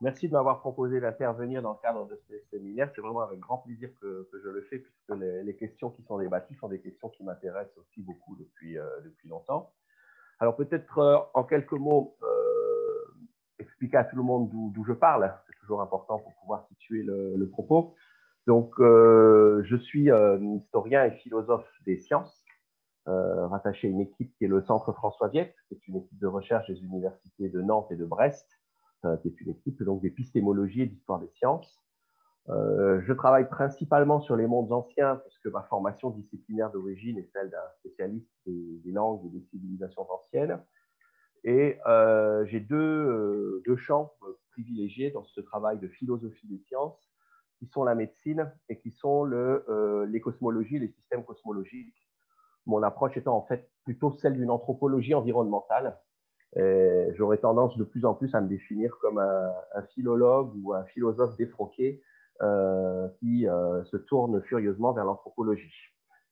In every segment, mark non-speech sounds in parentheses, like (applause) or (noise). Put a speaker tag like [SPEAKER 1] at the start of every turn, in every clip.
[SPEAKER 1] Merci de m'avoir proposé d'intervenir dans le cadre de ce séminaire. C'est vraiment avec grand plaisir que, je le fais, puisque les, questions qui sont débattues sont des questions qui m'intéressent aussi beaucoup depuis, euh, depuis longtemps. Alors peut-être euh, en quelques mots, euh, expliquer à tout le monde d'où je parle. C'est toujours important pour pouvoir situer le, propos. Donc, je suis historien et philosophe des sciences, rattaché à une équipe qui est le Centre François Viette, qui est une équipe de recherche des universités de Nantes et de Brest, euh, qui équipe donc d'épistémologie et d'histoire des sciences. Euh, je travaille principalement sur les mondes anciens, puisque ma formation disciplinaire d'origine est celle d'un spécialiste des, langues et des civilisations anciennes. Et euh, j'ai deux, deux, champs privilégiés dans ce travail de philosophie des sciences, qui sont la médecine et qui sont le, les cosmologies, les systèmes cosmologiques. Mon approche étant en fait plutôt celle d'une anthropologie environnementale, J'aurais tendance de plus en plus à me définir comme un, philologue ou un philosophe défroqué euh, qui euh, se tourne furieusement vers l'anthropologie.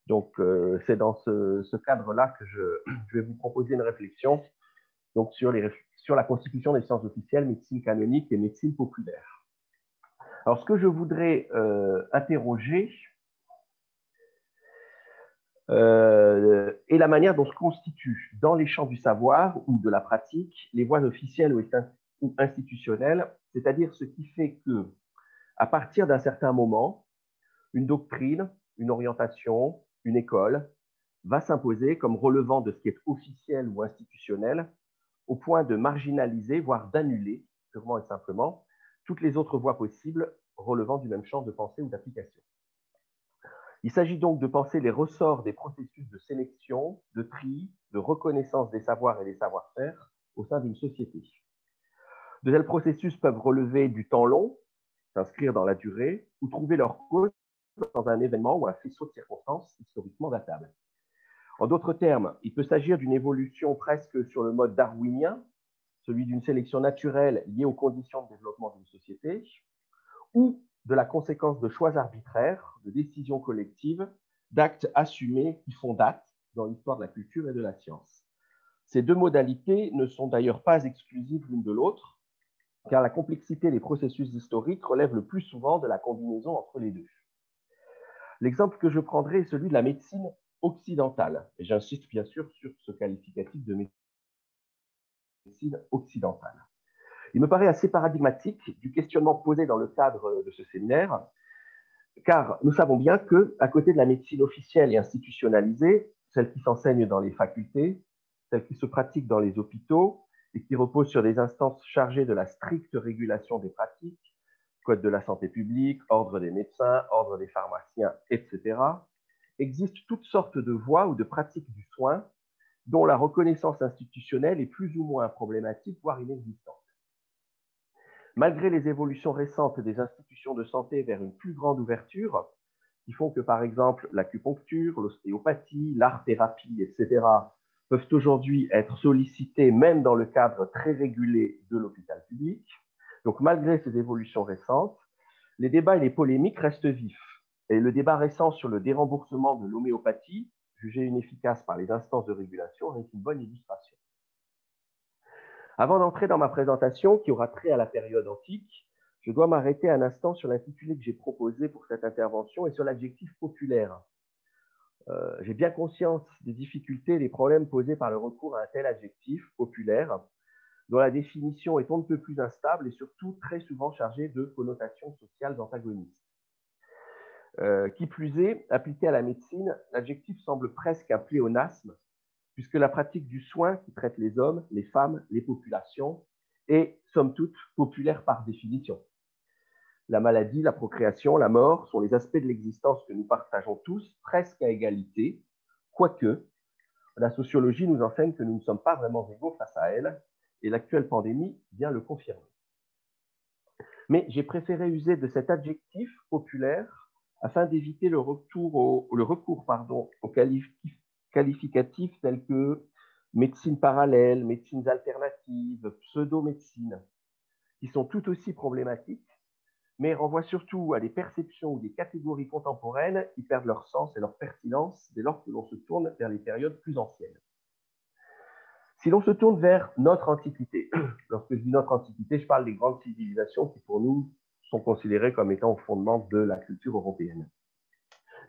[SPEAKER 1] Donc, euh, c'est dans ce, cadre-là que (clears throat) je, vais vous proposer une réflexion donc, sur, les, sur la constitution des sciences officielles, médecine canonique et médecine populaire. Alors, ce que je voudrais interroger, euh, et la manière dont se constituent dans les champs du savoir ou de la pratique les voies officielles ou institutionnelles, c'est-à-dire ce qui fait que, à partir d'un certain moment, une doctrine, une orientation, une école va s'imposer comme relevant de ce qui est officiel ou institutionnel, au point de marginaliser, voire d'annuler, purement et simplement, toutes les autres voies possibles relevant du même champ de pensée ou d'application. Il s'agit donc de penser les ressorts des processus de sélection, de tri, de reconnaissance des savoirs et des savoir-faire au sein d'une société. De tels processus peuvent relever du temps long, s'inscrire dans la durée, ou trouver leur cause dans un événement ou un faisceau de circonstances historiquement datables. En d'autres termes, il peut s'agir d'une évolution presque sur le mode darwinien, celui d'une sélection naturelle liée aux conditions de développement d'une société, ou de la conséquence de choix arbitraires, de décisions collectives, d'actes assumés qui font date dans l'histoire de la culture et de la science. Ces deux modalités ne sont d'ailleurs pas exclusives l'une de l'autre, car la complexité des processus historiques relève le plus souvent de la combinaison entre les deux. L'exemple que je prendrai est celui de la médecine occidentale, et j'insiste bien sûr sur ce qualificatif de médecine occidentale. Il me paraît assez paradigmatique du questionnement posé dans le cadre de ce séminaire, car nous savons bien que, à côté de la médecine officielle et institutionnalisée, celle qui s'enseigne dans les facultés, celle qui se pratique dans les hôpitaux et qui repose sur des instances chargées de la stricte régulation des pratiques, Code de la santé publique, Ordre des médecins, Ordre des pharmaciens, etc., existent toutes sortes de voies ou de pratiques du soin dont la reconnaissance institutionnelle est plus ou moins problématique, voire inexistante. Malgré les évolutions récentes des institutions de santé vers une plus grande ouverture, qui font que, par exemple, l'acupuncture, l'ostéopathie, l'art-thérapie, etc., peuvent aujourd'hui être sollicités même dans le cadre très régulé de l'hôpital public. Donc, malgré ces évolutions récentes, les débats et les polémiques restent vifs. Et le débat récent sur le déremboursement de l'homéopathie, jugé inefficace par les instances de régulation, est une bonne illustration. Avant d'entrer dans ma présentation, qui aura trait à la période antique, je dois m'arrêter un instant sur l'intitulé que j'ai proposé pour cette intervention et sur l'adjectif populaire. Euh, j'ai bien conscience des difficultés et des problèmes posés par le recours à un tel adjectif populaire, dont la définition est on ne peut plus instable et surtout très souvent chargée de connotations sociales antagonistes. Euh, qui plus est, appliqué à la médecine, l'adjectif semble presque un pléonasme puisque la pratique du soin qui traite les hommes, les femmes, les populations est, somme toute, populaire par définition. La maladie, la procréation, la mort sont les aspects de l'existence que nous partageons tous presque à égalité, quoique la sociologie nous enseigne que nous ne sommes pas vraiment égaux face à elle, et l'actuelle pandémie vient le confirmer. Mais j'ai préféré user de cet adjectif populaire afin d'éviter le, le recours pardon, au qualificatif qualificatifs tels que médecine parallèle, médecines alternatives, pseudo-médecine, qui sont tout aussi problématiques, mais renvoient surtout à des perceptions ou des catégories contemporaines qui perdent leur sens et leur pertinence dès lors que l'on se tourne vers les périodes plus anciennes. Si l'on se tourne vers notre antiquité, (clears throat) lorsque je dis notre antiquité, je parle des grandes civilisations qui pour nous sont considérées comme étant au fondement de la culture européenne.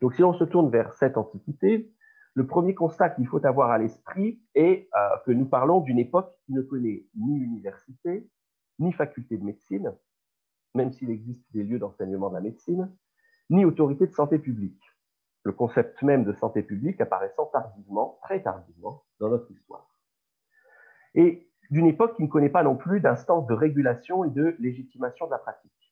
[SPEAKER 1] Donc si l'on se tourne vers cette antiquité, le premier constat qu'il faut avoir à l'esprit est euh, que nous parlons d'une époque qui ne connaît ni université, ni faculté de médecine, même s'il existe des lieux d'enseignement de la médecine, ni autorité de santé publique. Le concept même de santé publique apparaissant tardivement, très tardivement, dans notre histoire. Et d'une époque qui ne connaît pas non plus d'instance de régulation et de légitimation de la pratique.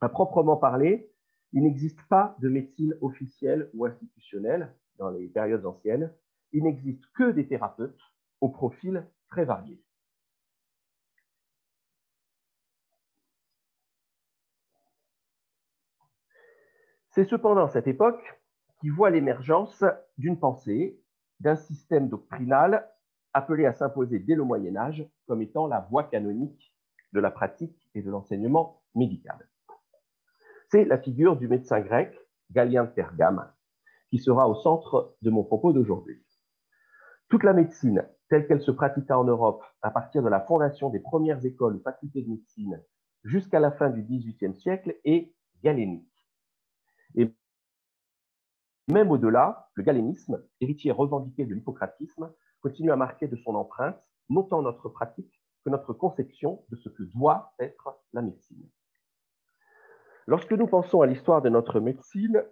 [SPEAKER 1] À proprement parler, il n'existe pas de médecine officielle ou institutionnelle dans les périodes anciennes. Il n'existe que des thérapeutes au profil très varié. C'est cependant cette époque qui voit l'émergence d'une pensée, d'un système doctrinal appelé à s'imposer dès le Moyen Âge comme étant la voie canonique de la pratique et de l'enseignement médical. C'est la figure du médecin grec Galien de qui sera au centre de mon propos d'aujourd'hui. Toute la médecine, telle qu'elle se pratiqua en Europe à partir de la fondation des premières écoles ou facultés de médecine jusqu'à la fin du XVIIIe siècle, est galénique. Et même au-delà, le galénisme, héritier revendiqué de l'hippocratisme, continue à marquer de son empreinte non tant notre pratique que notre conception de ce que doit être la médecine. Lorsque nous pensons à l'histoire de notre médecine,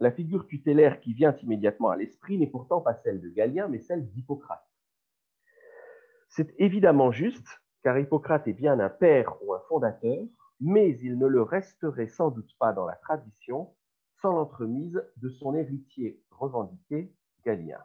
[SPEAKER 1] la figure tutélaire qui vient immédiatement à l'esprit n'est pourtant pas celle de Galien, mais celle d'Hippocrate. C'est évidemment juste, car Hippocrate est bien un père ou un fondateur, mais il ne le resterait sans doute pas dans la tradition sans l'entremise de son héritier revendiqué, Galien.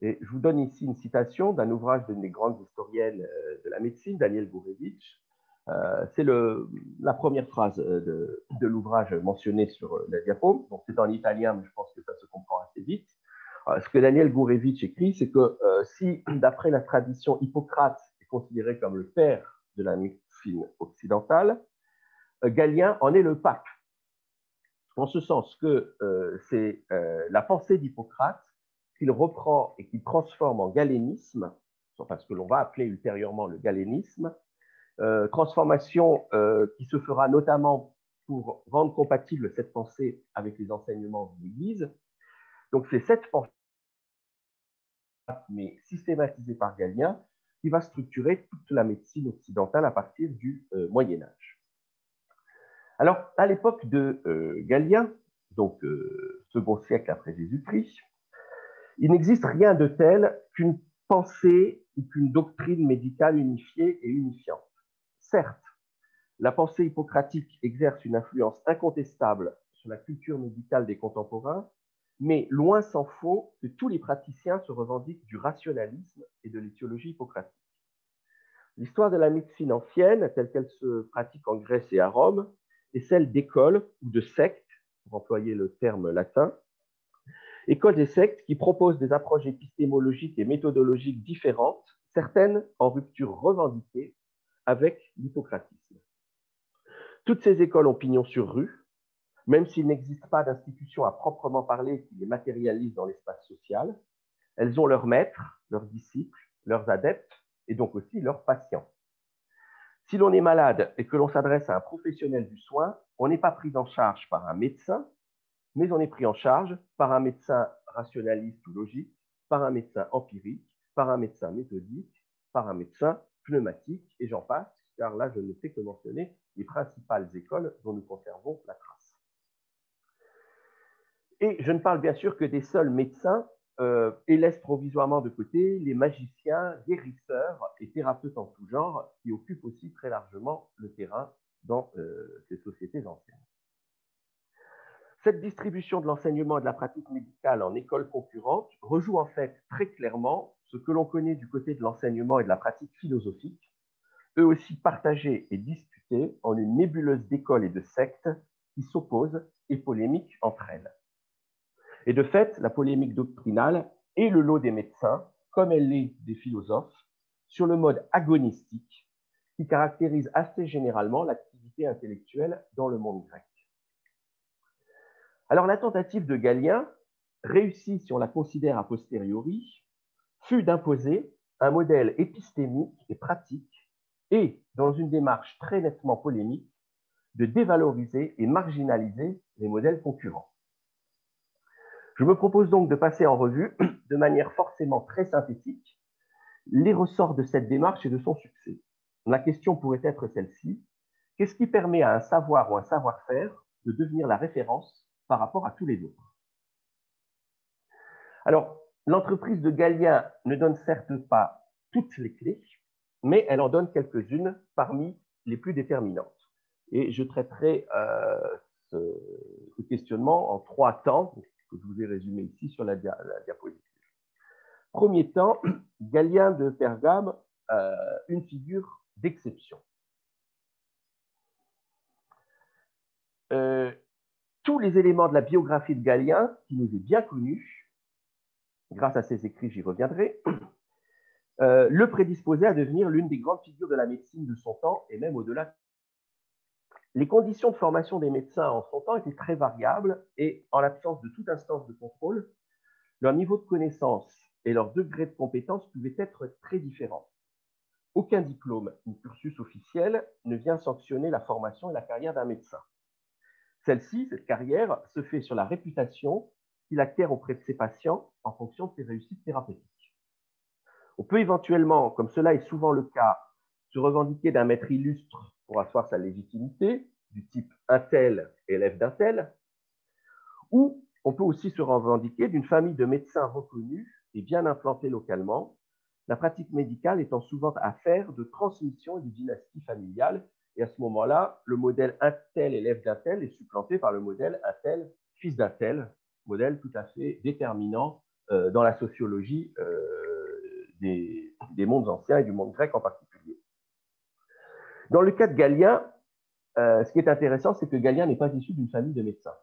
[SPEAKER 1] Et je vous donne ici une citation d'un ouvrage d'une des grandes historiennes euh, de la médecine, Daniel Gourevitch. Euh, c'est la première phrase de, l'ouvrage mentionné sur la diapo. Donc c'est en italien, mais je pense que ça se comprend assez vite. Euh, ce que Daniel Gourevitch écrit, c'est que si, d'après la tradition, Hippocrate est considéré comme le père de la médecine occidentale, Galien en est le pape en ce sens que euh, c'est euh, la pensée d'Hippocrate qu'il reprend et qu'il transforme en galénisme, enfin ce que l'on va appeler ultérieurement le galénisme, euh, transformation qui se fera notamment pour rendre compatible cette pensée avec les enseignements de l'Église. Donc c'est cette pensée, mais systématisée par Galien, qui va structurer toute la médecine occidentale à partir du Moyen Âge. Alors, à l'époque de euh, Galien, donc euh, second siècle après Jésus-Christ, il n'existe rien de tel qu'une pensée ou qu'une doctrine médicale unifiée et unifiante. Certes, la pensée hippocratique exerce une influence incontestable sur la culture médicale des contemporains, mais loin s'en faut que tous les praticiens se revendiquent du rationalisme et de l'éthiologie hippocratique. L'histoire de la médecine ancienne, telle qu'elle se pratique en Grèce et à Rome, et celle d'écoles ou de sectes, pour employer le terme latin, écoles et sectes qui proposent des approches épistémologiques et méthodologiques différentes, certaines en rupture revendiquée avec l'hippocratisme. Toutes ces écoles ont pignon sur rue, même s'il n'existe pas d'institution à proprement parler qui les matérialise dans l'espace social, elles ont leurs maîtres, leurs disciples, leurs adeptes et donc aussi leurs patients. Si l'on est malade et que l'on s'adresse à un professionnel du soin, on n'est pas pris en charge par un médecin, mais on est pris en charge par un médecin rationaliste ou logique, par un médecin empirique, par un médecin méthodique, par un médecin pneumatique, et j'en passe, car là, je ne fais que mentionner les principales écoles dont nous conservons la trace. Et je ne parle bien sûr que des seuls médecins euh, et laisse provisoirement de côté les magiciens, guérisseurs et thérapeutes en tout genre qui occupent aussi très largement le terrain dans euh, ces sociétés anciennes. Cette distribution de l'enseignement et de la pratique médicale en écoles concurrentes rejoue en fait très clairement ce que l'on connaît du côté de l'enseignement et de la pratique philosophique, eux aussi partagés et disputés en une nébuleuse d'écoles et de sectes qui s'opposent et polémiquent entre elles. Et de fait, la polémique doctrinale est le lot des médecins, comme elle l'est des philosophes, sur le mode agonistique qui caractérise assez généralement l'activité intellectuelle dans le monde grec. Alors la tentative de Galien, réussie si on la considère a posteriori, fut d'imposer un modèle épistémique et pratique et, dans une démarche très nettement polémique, de dévaloriser et marginaliser les modèles concurrents. Je me propose donc de passer en revue, (clears throat) de manière forcément très synthétique, les ressorts de cette démarche et de son succès. La question pourrait être celle-ci. Qu'est-ce qui permet à un savoir ou un savoir-faire de devenir la référence par rapport à tous les autres Alors, l'entreprise de Galien ne donne certes pas toutes les clés, mais elle en donne quelques-unes parmi les plus déterminantes. Et je traiterai euh, ce, questionnement en trois temps que je vous ai résumé ici sur la, diapositive. Premier temps, Galien de Pergame, euh, une figure d'exception. Tous les éléments de la biographie de Galien, qui nous est bien connu, grâce à ses écrits, j'y reviendrai, (clears throat) le prédisposaient à devenir l'une des grandes figures de la médecine de son temps et même au-delà les conditions de formation des médecins en son temps étaient très variables et, en l'absence de toute instance de contrôle, leur niveau de connaissance et leur degré de compétence pouvaient être très différents. Aucun diplôme ou cursus officiel ne vient sanctionner la formation et la carrière d'un médecin. Celle-ci, cette carrière, se fait sur la réputation qu'il acquiert auprès de ses patients en fonction de ses réussites thérapeutiques. On peut éventuellement, comme cela est souvent le cas, se revendiquer d'un maître illustre pour asseoir sa légitimité, du type un tel élève d'un tel, ou on peut aussi se revendiquer d'une famille de médecins reconnus et bien implantés localement, la pratique médicale étant souvent affaire de transmission et de dynastie familiale. Et à ce moment-là, le modèle un tel élève d'un tel est supplanté par le modèle un tel fils d'un tel, modèle tout à fait déterminant euh, dans la sociologie euh, des, des mondes anciens et du monde grec en particulier. Dans le cas de Galien, euh, ce qui est intéressant, c'est que Galien n'est pas issu d'une famille de médecins.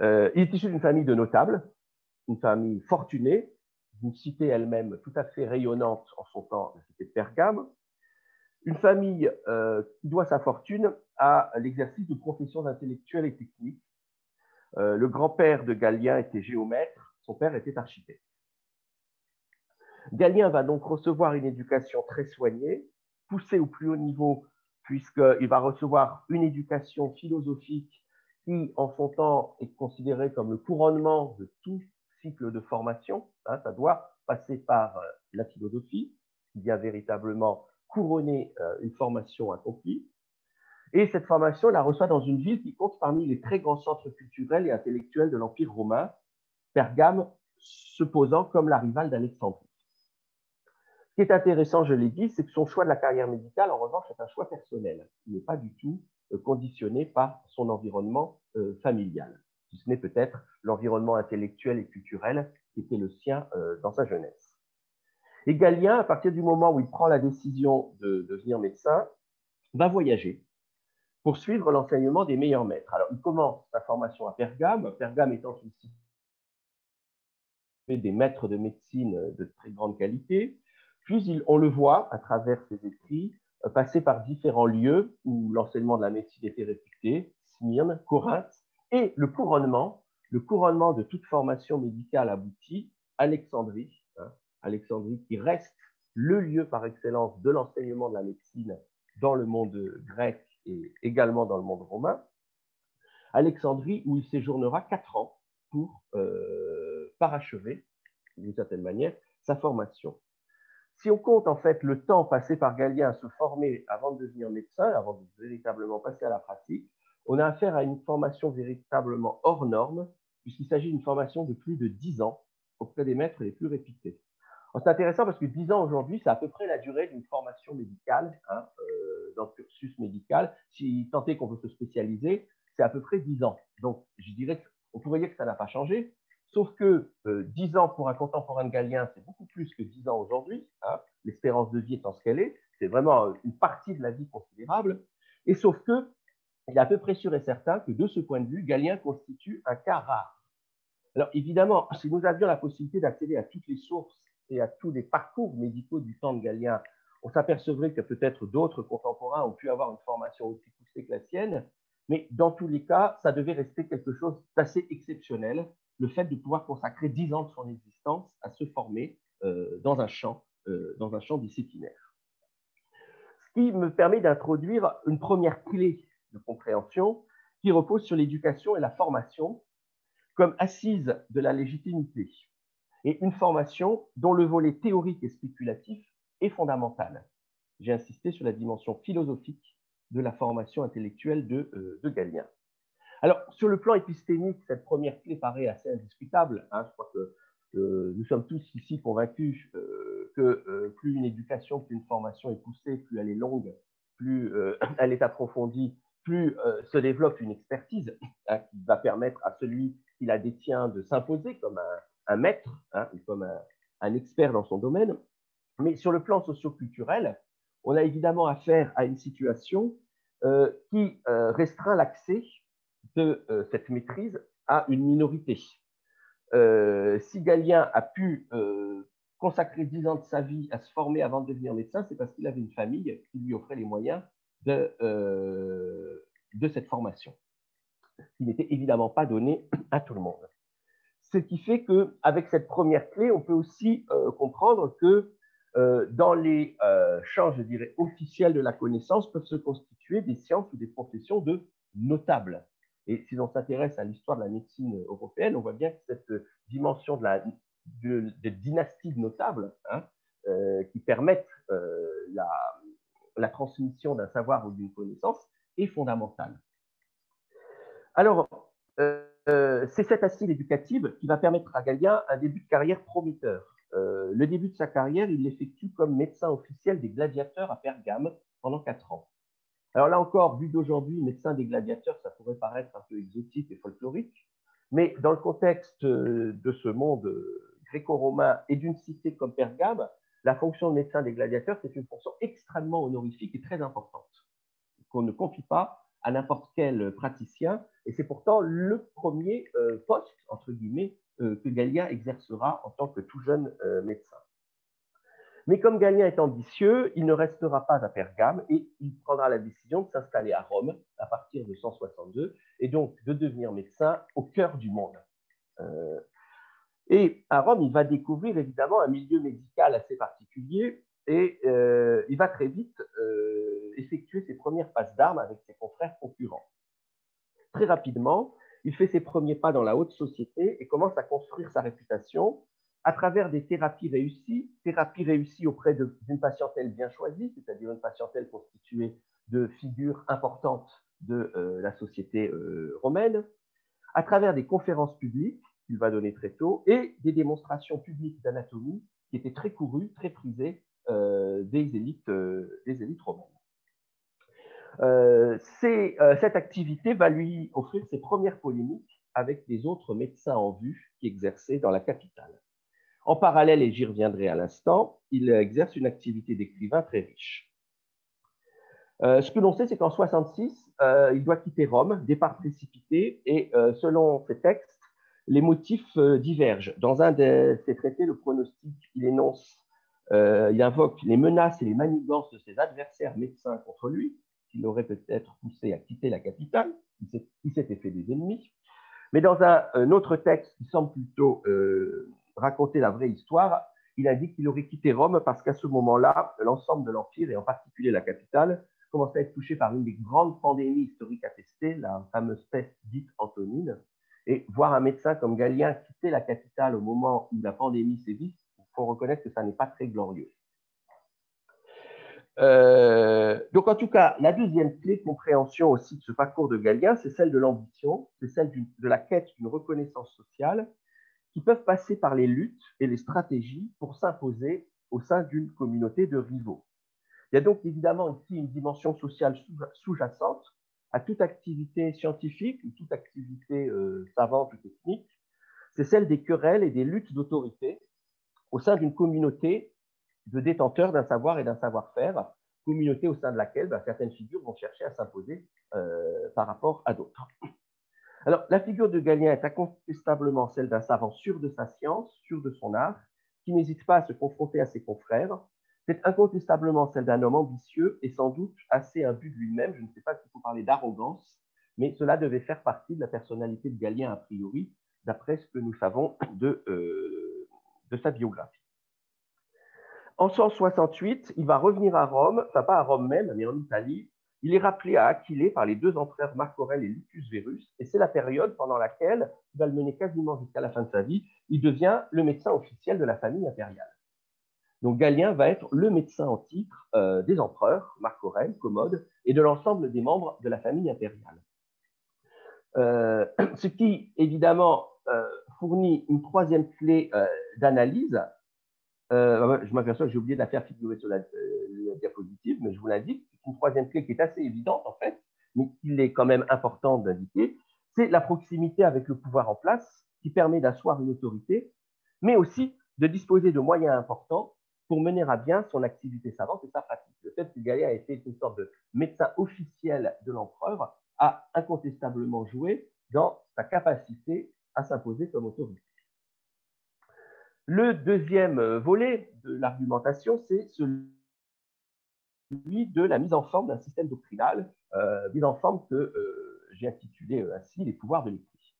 [SPEAKER 1] Il est issu d'une famille de notables, une famille fortunée, d'une cité elle-même tout à fait rayonnante en son temps, la cité de Pergame, une famille euh, qui doit sa fortune à l'exercice de professions intellectuelles et techniques. le grand-père de Galien était géomètre, son père était architecte. Galien va donc recevoir une éducation très soignée, poussé au plus haut niveau, puisqu'il va recevoir une éducation philosophique qui, en son temps, est considérée comme le couronnement de tout cycle de formation. Hein, ça doit passer par euh, la philosophie, qui vient véritablement couronner euh, une formation accomplie. Et cette formation, la reçoit dans une ville qui compte parmi les très grands centres culturels et intellectuels de l'Empire romain, Pergame se posant comme la rivale d'Alexandrie. Ce qui est intéressant, je l'ai dit, c'est que son choix de la carrière médicale, en revanche, est un choix personnel. Il n'est pas du tout euh, conditionné par son environnement euh, familial, si ce n'est peut-être l'environnement intellectuel et culturel qui était le sien dans sa jeunesse. Et Galien, à partir du moment où il prend la décision de, devenir médecin, va voyager pour suivre l'enseignement des meilleurs maîtres. Alors, il commence sa formation à Pergame, Pergame étant une cité des maîtres de médecine de très grande qualité. Puis on le voit à travers ses écrits euh, passer par différents lieux où l'enseignement de la médecine était réputé, Smyrne, Corinthe, et le couronnement, le couronnement de toute formation médicale aboutie, Alexandrie, Alexandrie qui reste le lieu par excellence de l'enseignement de la médecine dans le monde grec et également dans le monde romain. Alexandrie où il séjournera quatre ans pour euh, parachever, d'une certaine manière, sa formation. Si on compte en fait le temps passé par Galien à se former avant de devenir médecin, avant de véritablement passer à la pratique, on a affaire à une formation véritablement hors norme, puisqu'il s'agit d'une formation de plus de 10 ans auprès des maîtres les plus réputés. C'est intéressant parce que 10 ans aujourd'hui, c'est à peu près la durée d'une formation médicale, hein, euh, dans le cursus médical. Si tant est qu'on veut se spécialiser, c'est à peu près 10 ans. Donc, je dirais qu'on pourrait dire que ça n'a pas changé, Sauf que 10 euh, ans pour un contemporain Galien, c'est beaucoup plus que 10 ans aujourd'hui. Hein. L'espérance de vie étant ce qu'elle est, c'est vraiment une partie de la vie considérable. Et sauf que, il est à peu près sûr et certain que de ce point de vue, Galien constitue un cas rare. Alors évidemment, si nous avions la possibilité d'accéder à toutes les sources et à tous les parcours médicaux du temps de Galien, on s'apercevrait que peut-être d'autres contemporains ont pu avoir une formation aussi poussée que la sienne, mais dans tous les cas, ça devait rester quelque chose d'assez exceptionnel le fait de pouvoir consacrer dix ans de son existence à se former dans, un champ, dans un champ disciplinaire. Ce qui me permet d'introduire une première clé de compréhension qui repose sur l'éducation et la formation comme assise de la légitimité, et une formation dont le volet théorique et spéculatif est fondamental. J'ai insisté sur la dimension philosophique de la formation intellectuelle de, euh, Galien. Alors, sur le plan épistémique, cette première clé paraît assez indiscutable. Hein. Je crois que nous sommes tous ici convaincus euh, que euh, plus une éducation, plus une formation est poussée, plus elle est longue, plus (clears throat) elle est approfondie, plus se développe une expertise hein, qui va permettre à celui qui la détient de s'imposer comme un, maître, hein, comme un, un, expert dans son domaine. Mais sur le plan socioculturel, on a évidemment affaire à une situation euh, qui euh, restreint l'accès de euh, cette maîtrise à une minorité. si Galien a pu consacrer dix ans de sa vie à se former avant de devenir médecin, c'est parce qu'il avait une famille qui lui offrait les moyens de, cette formation, qui n'était évidemment pas donné à tout le monde. Ce qui fait qu'avec cette première clé, on peut aussi comprendre que euh, dans les euh, champs, je dirais, officiels de la connaissance, peuvent se constituer des sciences ou des professions de notables. Et si l'on s'intéresse à l'histoire de la médecine européenne, on voit bien que cette dimension de la de, de notables, hein, euh, qui permettent la, transmission d'un savoir ou d'une connaissance, est fondamentale. Alors, c'est cette assise éducative qui va permettre à Galien un début de carrière prometteur. Euh, le début de sa carrière, il l'effectue comme médecin officiel des gladiateurs à Pergame pendant quatre ans. Alors là encore, vu d'aujourd'hui, médecin des gladiateurs, ça pourrait paraître un peu exotique et folklorique, mais dans le contexte de ce monde gréco-romain et d'une cité comme Pergame, la fonction de médecin des gladiateurs, c'est une fonction extrêmement honorifique et très importante, qu'on ne confie pas à n'importe quel praticien, et c'est pourtant le premier euh, poste, entre guillemets, euh, que Galien exercera en tant que tout jeune euh, médecin. Mais comme Galien est ambitieux, il ne restera pas à Pergame et il prendra la décision de s'installer à Rome à partir de 162 et donc de devenir médecin au cœur du monde. Et à Rome, il va découvrir évidemment un milieu médical assez particulier et il va très vite effectuer ses premières passes d'armes avec ses confrères concurrents. Très rapidement, il fait ses premiers pas dans la haute société et commence à construire sa réputation à travers des thérapies réussies, thérapies réussies auprès d'une patientèle bien choisie, c'est-à-dire une patientèle constituée de figures importantes de euh, la société euh, romaine, à travers des conférences publiques qu'il va donner très tôt et des démonstrations publiques d'anatomie qui étaient très courues, très prisées euh, des, élites, des élites romaines. Euh, euh, cette activité va lui offrir ses premières polémiques avec les autres médecins en vue qui exerçaient dans la capitale. En parallèle, et j'y reviendrai à l'instant, il exerce une activité d'écrivain très riche. Euh, ce que l'on sait, c'est qu'en 66, il doit quitter Rome, départ précipité, et selon ses textes, les motifs divergent. Dans un de ses traités, le pronostic, il énonce, il invoque les menaces et les manigances de ses adversaires médecins contre lui, qui l'aurait peut-être poussé à quitter la capitale. Il s'était fait des ennemis. Mais dans un, autre texte qui semble plutôt euh, raconter la vraie histoire, il indique qu'il aurait quitté Rome parce qu'à ce moment-là, l'ensemble de l'Empire, et en particulier la capitale, commençait à être touché par une des grandes pandémies historiques attestées, la fameuse peste dite Antonine. Et voir un médecin comme Galien quitter la capitale au moment où la pandémie sévit, faut reconnaître que ça n'est pas très glorieux. Euh, donc, en tout cas, la deuxième clé de compréhension aussi de ce parcours de Galien, c'est celle de l'ambition, c'est celle de la quête d'une reconnaissance sociale qui peuvent passer par les luttes et les stratégies pour s'imposer au sein d'une communauté de rivaux. Il y a donc évidemment ici une dimension sociale sous-jacente à toute activité scientifique ou toute activité euh, savante ou technique. C'est celle des querelles et des luttes d'autorité au sein d'une communauté de détenteurs d'un savoir et d'un savoir-faire, communauté au sein de laquelle bah, certaines figures vont chercher à s'imposer euh, par rapport à d'autres. Alors, la figure de Galien est incontestablement celle d'un savant sûr de sa science, sûr de son art, qui n'hésite pas à se confronter à ses confrères. C'est incontestablement celle d'un homme ambitieux et sans doute assez imbu de lui-même. Je ne sais pas s'il faut parler d'arrogance, mais cela devait faire partie de la personnalité de Galien a priori, d'après ce que nous savons de, euh, sa biographie. En 168, il va revenir à Rome, enfin pas à Rome même, mais en Italie. Il est rappelé à Aquilée par les deux empereurs Marc Aurèle et Lucius Verus, et c'est la période pendant laquelle, il va le mener quasiment jusqu'à la fin de sa vie, il devient le médecin officiel de la famille impériale. Donc Galien va être le médecin en titre euh, des empereurs, Marc Aurèle, Commode, et de l'ensemble des membres de la famille impériale. Euh, (clears throat) ce qui, évidemment, euh, fournit une troisième clé d'analyse. je m'aperçois que j'ai oublié de la faire figurer sur la, diapositive, mais je vous l'indique. C'est une troisième clé qui est assez évidente, en fait, mais qu'il est quand même important d'indiquer. C'est la proximité avec le pouvoir en place qui permet d'asseoir une autorité, mais aussi de disposer de moyens importants pour mener à bien son activité savante et sa pratique. Le fait que Galien ait été une sorte de médecin officiel de l'empereur a incontestablement joué dans sa capacité à s'imposer comme autorité. Le deuxième volet de l'argumentation, c'est celui de la mise en forme d'un système doctrinal, euh, mise en forme que euh, j'ai intitulé euh, ainsi les pouvoirs de l'esprit.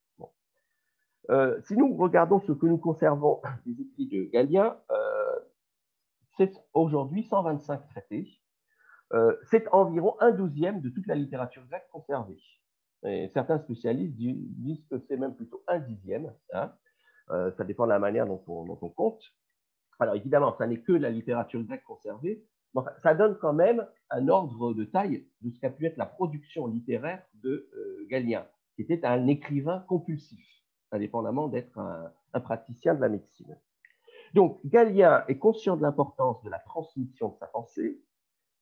[SPEAKER 1] si nous regardons ce que nous conservons (coughs) des écrits de Galien, c'est aujourd'hui 125 traités. C'est environ un douzième de toute la littérature grecque conservée. Certains spécialistes disent que c'est même plutôt un dixième. Hein. Euh, ça dépend de la manière dont on, compte. Alors évidemment, ça n'est que la littérature grecque conservée, mais ça donne quand même un ordre de taille de ce qu'a pu être la production littéraire de euh, Galien, qui était un écrivain compulsif, indépendamment d'être un praticien de la médecine. Donc, Galien est conscient de l'importance de la transmission de sa pensée,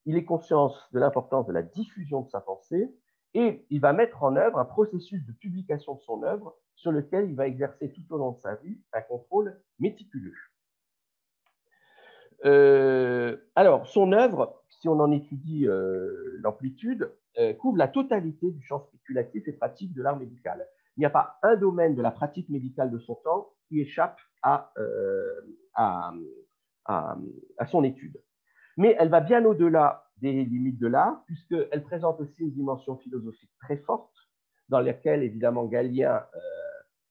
[SPEAKER 1] il est conscient de l'importance de la diffusion de sa pensée, et il va mettre en œuvre un processus de publication de son œuvre sur lequel il va exercer tout au long de sa vie un contrôle méticuleux. Euh, alors, son œuvre, si on en étudie euh, l'amplitude, euh, couvre la totalité du champ spéculatif et pratique de l'art médical. Il n'y a pas un domaine de la pratique médicale de son temps qui échappe à, à, son étude. Mais elle va bien au-delà des limites de l'art, puisqu'elle présente aussi une dimension philosophique très forte, dans laquelle, évidemment, Galien euh,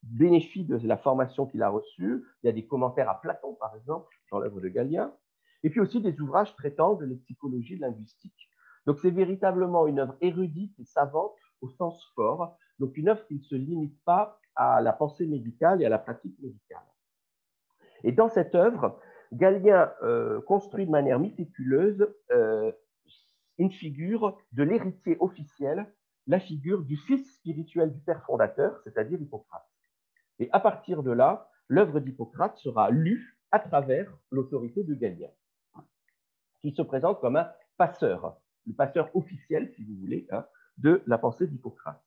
[SPEAKER 1] bénéficie de la formation qu'il a reçue. Il y a des commentaires à Platon, par exemple, dans l'œuvre de Galien, et puis aussi des ouvrages traitant de la psychologie linguistique. Donc, c'est véritablement une œuvre érudite et savante au sens fort, donc une œuvre qui ne se limite pas à la pensée médicale et à la pratique médicale. Et dans cette œuvre, Galien euh, construit de manière méticuleuse euh, une figure de l'héritier officiel, la figure du fils spirituel du père fondateur, c'est-à-dire Hippocrate. Et à partir de là, l'œuvre d'Hippocrate sera lue à travers l'autorité de Galien, qui se présente comme un passeur, le passeur officiel, si vous voulez, hein, de la pensée d'Hippocrate.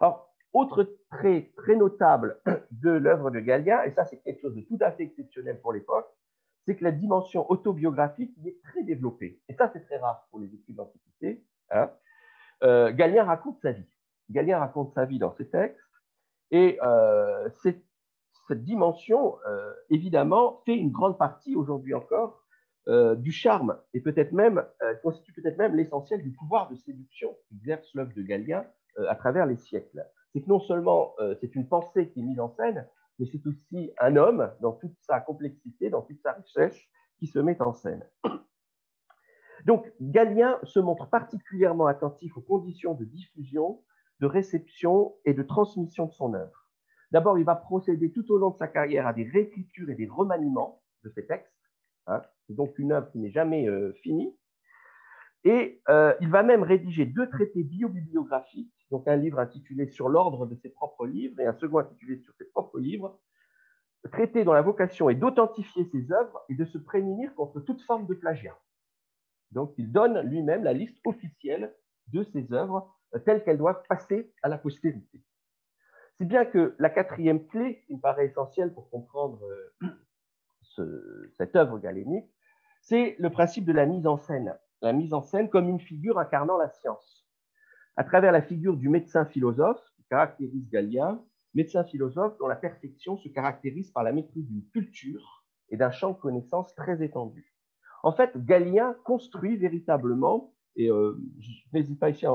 [SPEAKER 1] Alors, autre trait très notable de l'œuvre de Galien, et ça c'est quelque chose de tout à fait exceptionnel pour l'époque, c'est que la dimension autobiographique y est très développée. Et ça c'est très rare pour les études d'antiquité. Hein. Euh, Galien raconte sa vie. Galien raconte sa vie dans ses textes, et euh, cette, dimension, euh, évidemment, fait une grande partie aujourd'hui encore du charme, et peut-être même, constitue peut-être même l'essentiel du pouvoir de séduction qu'exerce l'œuvre de Galien à travers les siècles c'est que non seulement c'est une pensée qui est mise en scène, mais c'est aussi un homme dans toute sa complexité, dans toute sa richesse, qui se met en scène. (clears throat) Donc, Galien se montre particulièrement attentif aux conditions de diffusion, de réception et de transmission de son œuvre. D'abord, il va procéder tout au long de sa carrière à des réécritures et des remaniements de ses textes. Hein. C'est donc une œuvre qui n'est jamais euh, finie. Et euh, il va même rédiger deux traités biobibliographiques donc un livre intitulé Sur l'ordre de ses propres livres et un second intitulé Sur ses propres livres, traité dont la vocation est d'authentifier ses œuvres et de se prémunir contre toute forme de plagiat. Donc il donne lui-même la liste officielle de ses œuvres euh, telles qu'elles doivent passer à la postérité. C'est bien que la quatrième clé, qui me paraît essentielle pour comprendre euh, cette œuvre galénique, c'est le principe de la mise en scène. La mise en scène comme une figure incarnant la science à travers la figure du médecin-philosophe qui caractérise Galien, médecin-philosophe dont la perfection se caractérise par la maîtrise d'une culture et d'un champ de connaissances très étendu. En fait, Galien construit véritablement, et euh, je n'hésite pas ici à,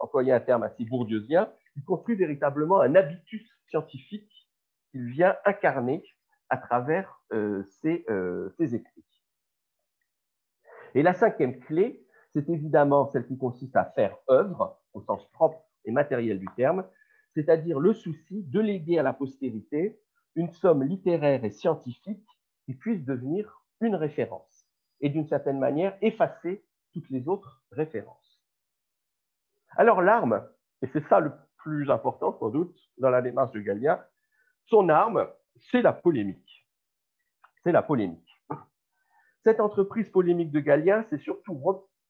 [SPEAKER 1] employer un terme assez bourdieusien, il construit véritablement un habitus scientifique qu'il vient incarner à travers euh, ses, euh, ses, écrits. Et la cinquième clé, c'est évidemment celle qui consiste à faire œuvre, au sens propre et matériel du terme, c'est-à-dire le souci de léguer à la postérité une somme littéraire et scientifique qui puisse devenir une référence et d'une certaine manière effacer toutes les autres références. Alors l'arme, et c'est ça le plus important sans doute dans la démarche de Galien, son arme, c'est la polémique. C'est la polémique. Cette entreprise polémique de Galien s'est surtout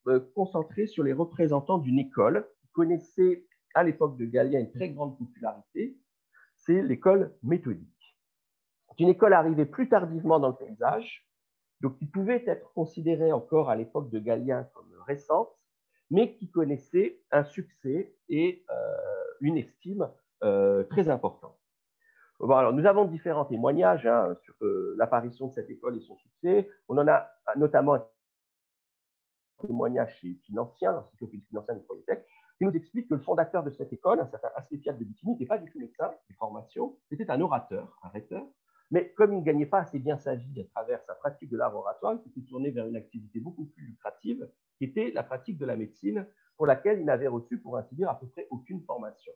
[SPEAKER 1] euh, concentrée sur les représentants d'une école qui connaissait à l'époque de Galien une très grande popularité, c'est l'école méthodique. C'est une école arrivée plus tardivement dans le paysage, donc qui pouvait être considérée encore à l'époque de Galien comme récente, mais qui connaissait un succès et euh, une estime euh, très importante. Bon, alors, nous avons différents témoignages hein, sur l'apparition de cette école et son succès. On en a notamment témoignage chez Financien, l'encyclopédie financière du Polytech, qui nous explique que le fondateur de cette école, un certain Asclépiade de Bithynie, n'était pas du tout médecin de formation, c'était un orateur, un rhéteur, mais comme il ne gagnait pas assez bien sa vie à travers sa pratique de l'art oratoire, il s'était tourné vers une activité beaucoup plus lucrative, qui était la pratique de la médecine, pour laquelle il n'avait reçu, pour ainsi dire, à peu près aucune formation.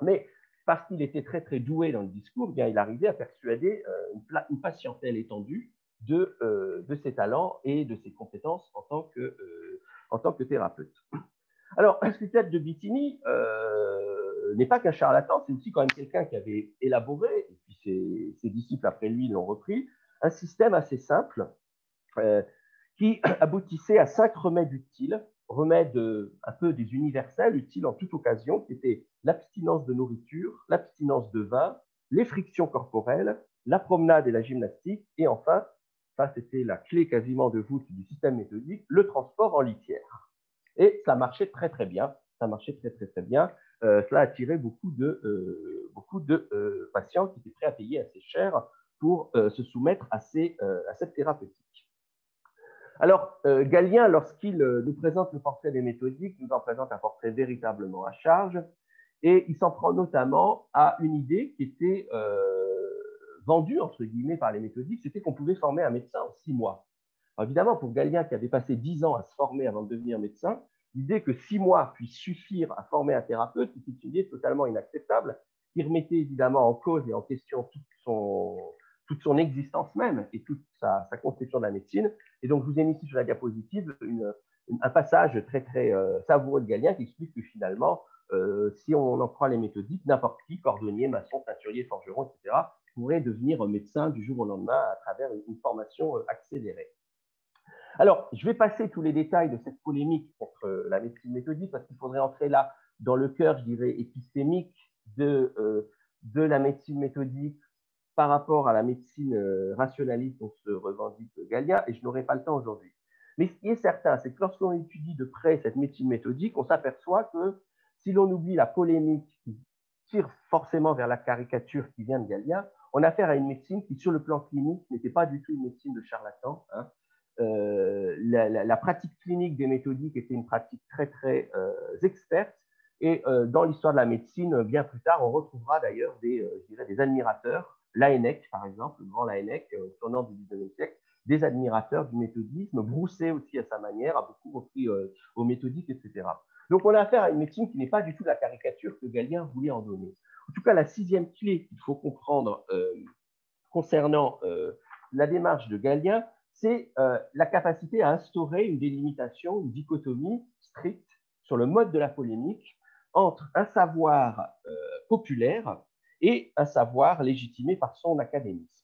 [SPEAKER 1] Mais parce qu'il était très très doué dans le discours, eh bien, il arrivait à persuader euh, une, patientèle étendue de, euh, de, ses talents et de ses compétences en tant que, euh, en tant que thérapeute. Alors, Asclépiade de Bithynie n'est pas qu'un charlatan, c'est aussi quand même quelqu'un qui avait élaboré, et puis ses, disciples après lui l'ont repris, un système assez simple qui (clears throat) aboutissait à cinq remèdes utiles, remèdes un peu des universels, utiles en toute occasion, qui étaient l'abstinence de nourriture, l'abstinence de vin, les frictions corporelles, la promenade et la gymnastique, et enfin, ça c'était la clé quasiment de voûte du système méthodique, le transport en litière. Et ça marchait très très bien, ça marchait très très très bien. Euh, cela attirait beaucoup de, euh, beaucoup de euh, patients qui étaient prêts à payer assez cher pour se soumettre à, à cette thérapeutique. Alors, Galien, lorsqu'il nous présente le portrait des méthodiques, nous en présente un portrait véritablement à charge, et il s'en prend notamment à une idée qui était vendue, entre guillemets, par les méthodiques, c'était qu'on pouvait former un médecin en six mois. évidemment, pour Galien, qui avait passé dix ans à se former avant de devenir médecin, L'idée que six mois puissent suffire à former un thérapeute était une idée totalement inacceptable, qui remettait évidemment en cause et en question toute son, existence même et toute sa, conception de la médecine. Et donc, je vous ai mis ici sur la diapositive un passage très, euh, savoureux de Galien qui explique que finalement, euh, si on en croit les méthodiques, n'importe qui, cordonnier, maçon, teinturier, forgeron, etc., pourrait devenir médecin du jour au lendemain à travers une formation euh, accélérée. Alors, je vais passer tous les détails de cette polémique contre la médecine méthodique parce qu'il faudrait entrer là dans le cœur, je dirais, épistémique de, de la médecine méthodique par rapport à la médecine rationaliste dont se revendique Gallia, et je n'aurai pas le temps aujourd'hui. Mais ce qui est certain, c'est que lorsqu'on étudie de près cette médecine méthodique, on s'aperçoit que si l'on oublie la polémique qui tire forcément vers la caricature qui vient de Gallia, on a affaire à une médecine qui, sur le plan clinique, n'était pas du tout une médecine de charlatan. Hein. Euh, la, pratique clinique des méthodiques était une pratique très, très euh, experte. Et euh, dans l'histoire de la médecine, bien plus tard, on retrouvera d'ailleurs des, admirateurs, Laennec par exemple, le grand Laennec, tournant du 19e siècle, des admirateurs du méthodisme, Brousset aussi à sa manière, a beaucoup repris aux méthodiques, etc. Donc on a affaire à une médecine qui n'est pas du tout la caricature que Galien voulait en donner. En tout cas, la sixième clé qu'il faut comprendre concernant la démarche de Galien, c'est euh, la capacité à instaurer une délimitation, une dichotomie stricte sur le mode de la polémique entre un savoir euh, populaire et un savoir légitimé par son académisme.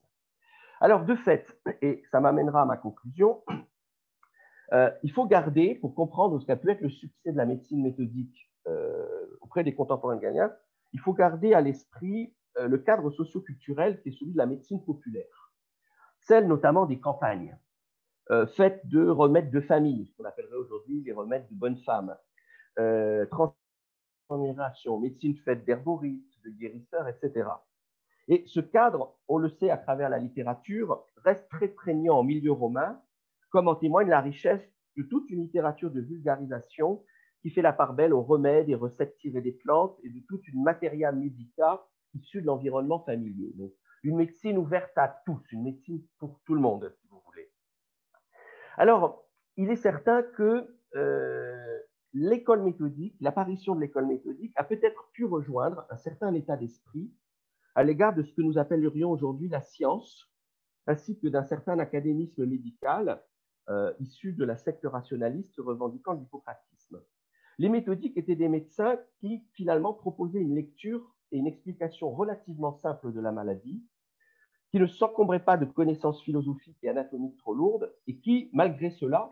[SPEAKER 1] Alors, de fait, et ça m'amènera à ma conclusion, euh, il faut garder, pour comprendre ce qu'a pu être le succès de la médecine méthodique auprès des contemporains gagnants, il faut garder à l'esprit le cadre socio-culturel qui est celui de la médecine populaire celle notamment des campagnes, euh, faites de remèdes de famille, ce qu'on appellerait aujourd'hui les remèdes de bonne femme, euh, transformation, médecine faite d'herboristes, de guérisseurs, etc. Et ce cadre, on le sait à travers la littérature, reste très prégnant en milieu romain, comme en témoigne la richesse de toute une littérature de vulgarisation qui fait la part belle aux remèdes et recettes tirées des plantes et de toute une materia médica issue de l'environnement familier. Une médecine ouverte à tous, une médecine pour tout le monde, si vous voulez. Alors, il est certain que euh, l'école méthodique, l'apparition de l'école méthodique a peut-être pu rejoindre un certain état d'esprit à l'égard de ce que nous appellerions aujourd'hui la science, ainsi que d'un certain académisme médical euh, issu de la secte rationaliste revendiquant l'hippocratisme. Les méthodiques étaient des médecins qui finalement proposaient une lecture et une explication relativement simple de la maladie, qui ne s'encombraient pas de connaissances philosophiques et anatomiques trop lourdes et qui, malgré cela,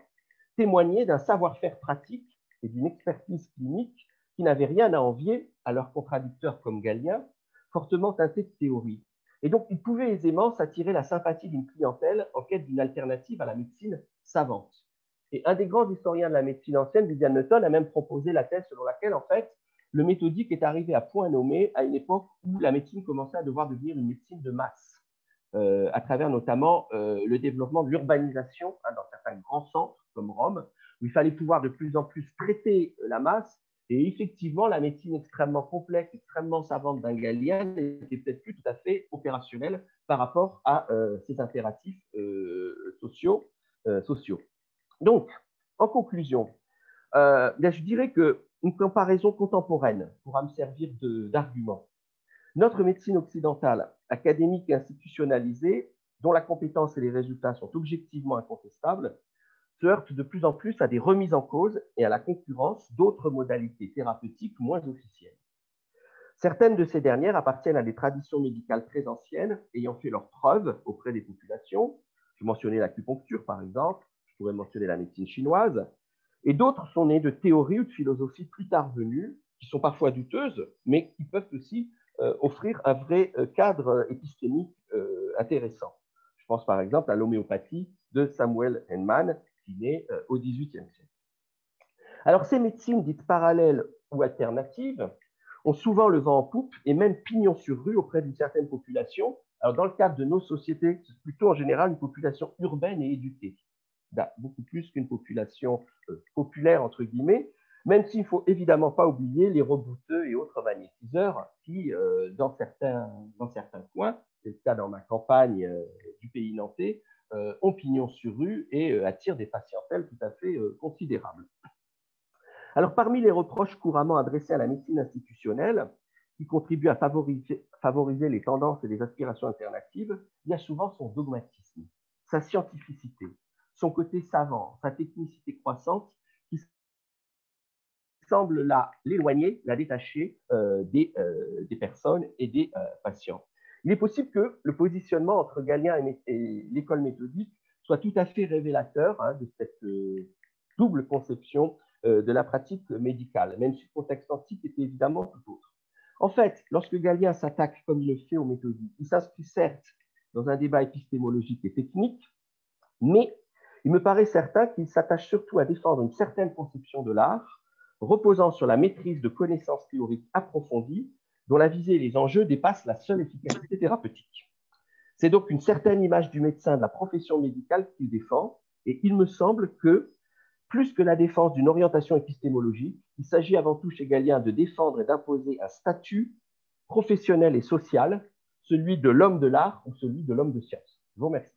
[SPEAKER 1] témoignaient d'un savoir-faire pratique et d'une expertise clinique qui n'avaient rien à envier à leurs contradicteurs comme Galien, fortement teintés de théorie. Et donc, ils pouvaient aisément s'attirer la sympathie d'une clientèle en quête d'une alternative à la médecine savante. Et un des grands historiens de la médecine ancienne, Vivian Newton, a même proposé la thèse selon laquelle, en fait, le méthodique est arrivé à point nommé à une époque où la médecine commençait à devoir devenir une médecine de masse, euh, à travers notamment euh, le développement de l'urbanisation hein, dans certains grands centres comme Rome, où il fallait pouvoir de plus en plus traiter la masse. Et effectivement, la médecine extrêmement complexe, extrêmement savante d'un Galien n'était peut-être plus tout à fait opérationnelle par rapport à euh, ces impératifs sociaux, sociaux. Donc, en conclusion, je dirais que une comparaison contemporaine pourra me servir d'argument. Notre médecine occidentale, académique et institutionnalisée, dont la compétence et les résultats sont objectivement incontestables, se heurte de plus en plus à des remises en cause et à la concurrence d'autres modalités thérapeutiques moins officielles. Certaines de ces dernières appartiennent à des traditions médicales très anciennes, ayant fait leurs preuves auprès des populations. Je mentionnais l'acupuncture, par exemple, je pourrais mentionner la médecine chinoise, et d'autres sont nés de théories ou de philosophies plus tard venues, qui sont parfois douteuses, mais qui peuvent aussi euh, offrir un vrai euh, cadre épistémique euh, intéressant. Je pense par exemple à l'homéopathie de Samuel Hahnemann, naît au XVIIIe siècle. Alors ces médecines dites parallèles ou alternatives ont souvent le vent en poupe et même pignon sur rue auprès d'une certaine population. Alors dans le cadre de nos sociétés, c'est plutôt en général une population urbaine et éduquée. Bah, beaucoup plus qu'une population euh, populaire, entre guillemets, même s'il ne faut évidemment pas oublier les rebouteux et autres magnétiseurs qui, euh, dans, certains, dans certains coins, c'est le cas dans ma campagne euh, du pays nantais, ont pignon sur rue et attirent des patientèles tout à fait considérables. Alors, parmi les reproches couramment adressés à la médecine institutionnelle, qui contribue à favoriser, les tendances et les aspirations alternatives, il y a souvent son dogmatisme, sa scientificité, son côté savant, sa technicité croissante, qui semble l'éloigner, la détacher euh, euh, des, personnes et des euh, patients. Il est possible que le positionnement entre Galien et, l'école méthodique soit tout à fait révélateur hein, de cette double conception de la pratique médicale, même si le contexte antique était évidemment tout autre. En fait, lorsque Galien s'attaque comme il le fait aux méthodiques, il s'inscrit certes dans un débat épistémologique et technique, mais il me paraît certain qu'il s'attache surtout à défendre une certaine conception de l'art, reposant sur la maîtrise de connaissances théoriques approfondies, dont la visée et les enjeux dépassent la seule efficacité thérapeutique. C'est donc une certaine image du médecin de la profession médicale qu'il défend, et il me semble que, plus que la défense d'une orientation épistémologique, il s'agit avant tout chez Galien de défendre et d'imposer un statut professionnel et social, celui de l'homme de l'art ou celui de l'homme de science. Je vous remercie.